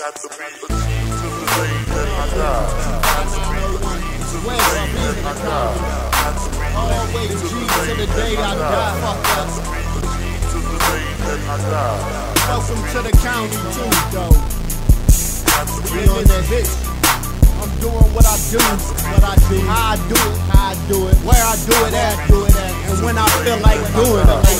Got to be a G to the day that I die. The the the. Welcome to the county too, though. We that bitch. I'm doing what I do, what I do, how I do it, how I do it, where I do it at, do it at, and when I feel like doing it.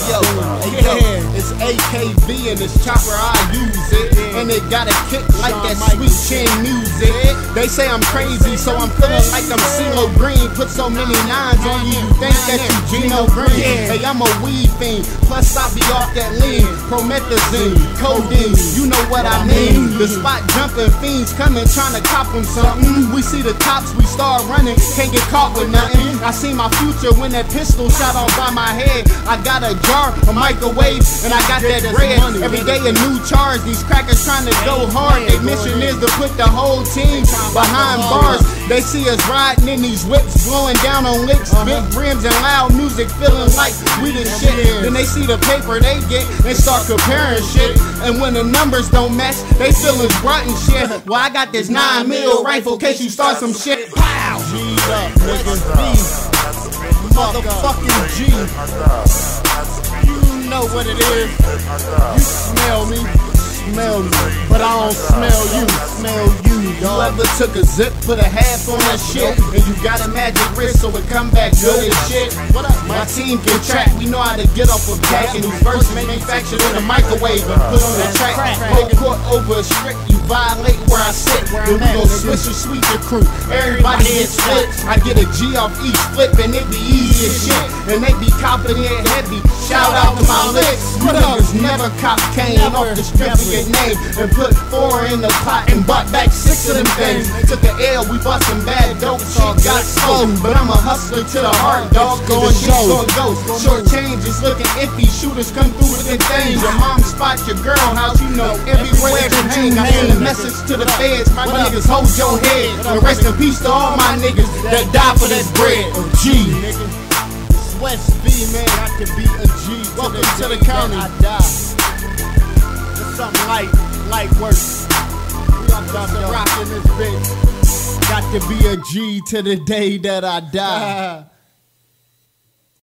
AKV and this chopper I use it, and it got a kick like that sweet chin music. They say I'm crazy, so I'm feeling like I'm CeeLo Green. Put so many nines on you, you think that you Gino Green. Hey, I'm a weed fiend, plus I be off that lean, promethazine, codeine. You know what I mean? The spot jumping fiends coming, trying to cop them something. We see the cops, we start running, can't get caught with nothing. I see my future when that pistol shot off by my head. I got a jar, a microwave, and I got that bread. Every day a new charge. These crackers trying to go hard. Their mission is to put the whole team behind bars. They see us riding in these whips, blowing down on licks, big rims and loud music, feeling like we the shit. Then they see the paper they get and start comparing shit. And when the numbers don't match, they feeling rotten shit. Well, I got this nine mil rifle, case you start some shit. Pow! G'd up, niggas. B. Motherfucking G. What it is. You smell me. Smell me. But I don't smell you. Smell you. You ever took a zip, put a half on that shit, and you got a magic wrist so it come back good as shit? What up? My team can track. We know how to get off a pack, and these verses manufactured in a microwave and put on the track. Whole court over a strict. Violate where I sit. Then we gon' switch and sweep the crew. Everybody gets split. I get a G off each flip, and it be easy as shit. And they be confident heavy. Shout out to my licks. You niggas never cop cane off the strip of your name and put four in the pot and bought back six of them things. Took l we bought some bad dope. She got sold, but I'm a hustler to the heart, dog. The going go. Short change is looking iffy. Shooters come through with their things. Your mom spot your girl house, you know everywhere you hang. I send a message to the feds. My niggas hold your head. And rest in peace to all my niggas that die for this bread. Oh, G. West V, man, I could be a G. Welcome to the county. I die. It's something light, light work. We up to rock in this bitch. Got to be a G to the day that I die.